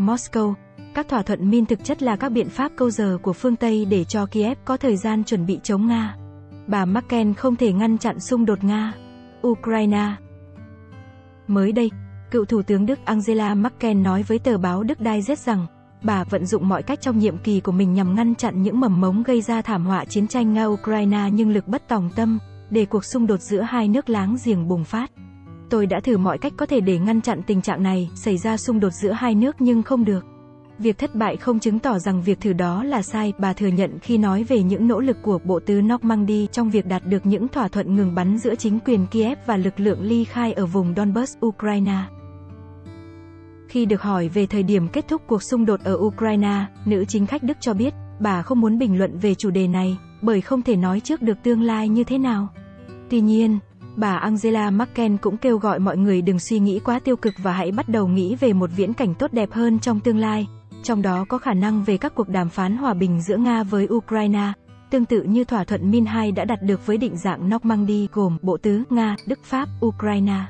Theo Moscow, các thỏa thuận Min thực chất là các biện pháp câu giờ của phương Tây để cho Kiev có thời gian chuẩn bị chống Nga. Bà Merkel không thể ngăn chặn xung đột Nga, Ukraine. Mới đây, cựu Thủ tướng Đức Angela Merkel nói với tờ báo Đức Digest rằng, bà vận dụng mọi cách trong nhiệm kỳ của mình nhằm ngăn chặn những mầm mống gây ra thảm họa chiến tranh Nga-Ukraine nhưng lực bất tòng tâm, để cuộc xung đột giữa hai nước láng giềng bùng phát. Tôi đã thử mọi cách có thể để ngăn chặn tình trạng này, xảy ra xung đột giữa hai nước nhưng không được. Việc thất bại không chứng tỏ rằng việc thử đó là sai, bà thừa nhận khi nói về những nỗ lực của Bộ Tứ Normandy trong việc đạt được những thỏa thuận ngừng bắn giữa chính quyền Kiev và lực lượng ly khai ở vùng Donbass, Ukraine. Khi được hỏi về thời điểm kết thúc cuộc xung đột ở Ukraine, nữ chính khách Đức cho biết, bà không muốn bình luận về chủ đề này, bởi không thể nói trước được tương lai như thế nào. Tuy nhiên, bà Angela Merkel cũng kêu gọi mọi người đừng suy nghĩ quá tiêu cực và hãy bắt đầu nghĩ về một viễn cảnh tốt đẹp hơn trong tương lai, trong đó có khả năng về các cuộc đàm phán hòa bình giữa Nga với Ukraine, tương tự như thỏa thuận Min 2 đã đạt được với định dạng Normandy gồm Bộ Tứ, Nga, Đức Pháp, Ukraine.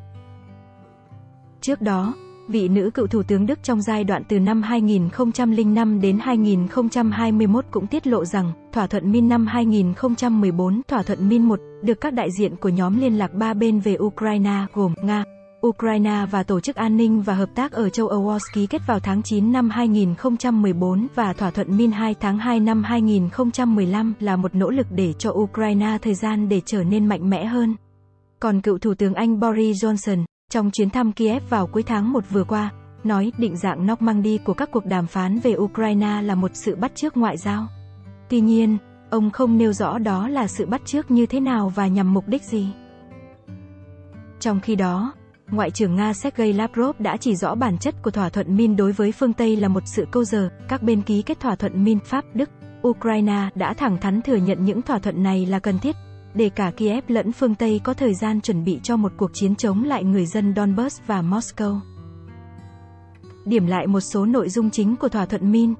Trước đó, vị nữ cựu thủ tướng Đức trong giai đoạn từ năm 2005 đến 2021 cũng tiết lộ rằng, thỏa thuận Min năm 2014, thỏa thuận Min 1, được các đại diện của nhóm liên lạc ba bên về Ukraine gồm Nga, Ukraine và Tổ chức An ninh và Hợp tác ở châu Âu ký kết vào tháng 9 năm 2014 và thỏa thuận Min 2 tháng 2 năm 2015 là một nỗ lực để cho Ukraine thời gian để trở nên mạnh mẽ hơn. Còn cựu Thủ tướng Anh Boris Johnson, trong chuyến thăm Kiev vào cuối tháng 1 vừa qua, nói định dạng Normandy của các cuộc đàm phán về Ukraine là một sự bắt chước ngoại giao. Tuy nhiên, ông không nêu rõ đó là sự bắt chước như thế nào và nhằm mục đích gì. Trong khi đó, Ngoại trưởng Nga Sergei Lavrov đã chỉ rõ bản chất của thỏa thuận Min đối với phương Tây là một sự câu giờ, các bên ký kết thỏa thuận Min, Pháp, Đức, Ukraine đã thẳng thắn thừa nhận những thỏa thuận này là cần thiết, để cả Kiev lẫn phương Tây có thời gian chuẩn bị cho một cuộc chiến chống lại người dân Donbass và Moscow. Điểm lại một số nội dung chính của thỏa thuận Min.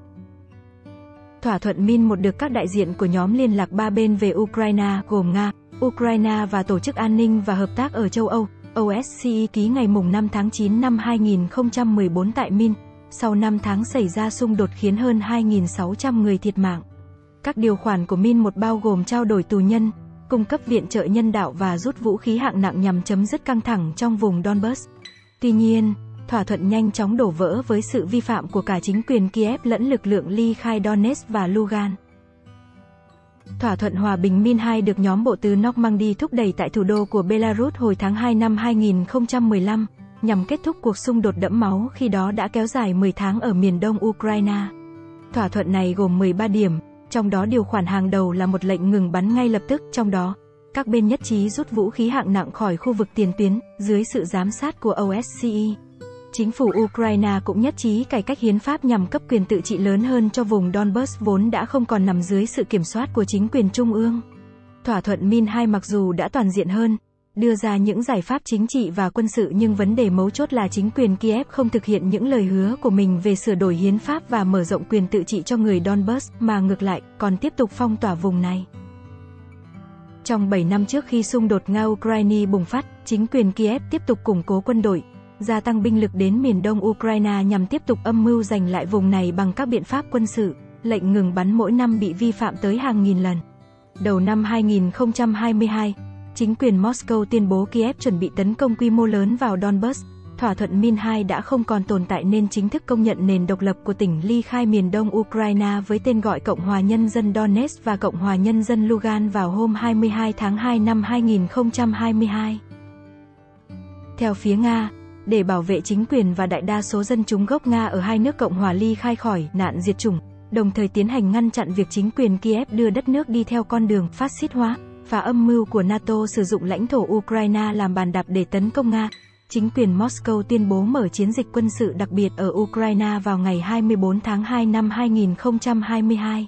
Thỏa thuận Min một được các đại diện của nhóm liên lạc ba bên về Ukraine gồm Nga, Ukraine và Tổ chức An ninh và Hợp tác ở châu Âu, OSCE ký ngày mùng 5 tháng 9 năm 2014 tại Min, sau 5 tháng xảy ra xung đột khiến hơn 2.600 người thiệt mạng. Các điều khoản của Min một bao gồm trao đổi tù nhân, cung cấp viện trợ nhân đạo và rút vũ khí hạng nặng nhằm chấm dứt căng thẳng trong vùng Donbass. Tuy nhiên, thỏa thuận nhanh chóng đổ vỡ với sự vi phạm của cả chính quyền Kiev lẫn lực lượng ly khai Donetsk và Lugan. Thỏa thuận hòa bình Min 2 được nhóm bộ tứ Normandy thúc đẩy tại thủ đô của Belarus hồi tháng 2 năm 2015, nhằm kết thúc cuộc xung đột đẫm máu khi đó đã kéo dài 10 tháng ở miền đông Ukraine. Thỏa thuận này gồm 13 điểm, trong đó điều khoản hàng đầu là một lệnh ngừng bắn ngay lập tức, trong đó, các bên nhất trí rút vũ khí hạng nặng khỏi khu vực tiền tuyến, dưới sự giám sát của OSCE. Chính phủ Ukraine cũng nhất trí cải cách hiến pháp nhằm cấp quyền tự trị lớn hơn cho vùng Donbass vốn đã không còn nằm dưới sự kiểm soát của chính quyền trung ương. Thỏa thuận Min 2 mặc dù đã toàn diện hơn, đưa ra những giải pháp chính trị và quân sự nhưng vấn đề mấu chốt là chính quyền Kiev không thực hiện những lời hứa của mình về sửa đổi hiến pháp và mở rộng quyền tự trị cho người Donbass, mà ngược lại, còn tiếp tục phong tỏa vùng này. Trong 7 năm trước khi xung đột Nga-Ukraine bùng phát, chính quyền Kiev tiếp tục củng cố quân đội, gia tăng binh lực đến miền đông Ukraine nhằm tiếp tục âm mưu giành lại vùng này bằng các biện pháp quân sự. Lệnh ngừng bắn mỗi năm bị vi phạm tới hàng nghìn lần. Đầu năm 2022, chính quyền Moscow tuyên bố Kiev chuẩn bị tấn công quy mô lớn vào Donbass. Thỏa thuận Min 2 đã không còn tồn tại nên chính thức công nhận nền độc lập của tỉnh ly khai miền đông Ukraine với tên gọi Cộng hòa Nhân dân Donetsk và Cộng hòa Nhân dân Lugan vào hôm 22 tháng 2 năm 2022. Theo phía Nga, để bảo vệ chính quyền và đại đa số dân chúng gốc Nga ở hai nước Cộng hòa ly khai khỏi nạn diệt chủng, đồng thời tiến hành ngăn chặn việc chính quyền Kiev đưa đất nước đi theo con đường phát xít hóa và âm mưu của NATO sử dụng lãnh thổ Ukraine làm bàn đạp để tấn công Nga. Chính quyền Moscow tuyên bố mở chiến dịch quân sự đặc biệt ở Ukraine vào ngày 24 tháng 2 năm 2022.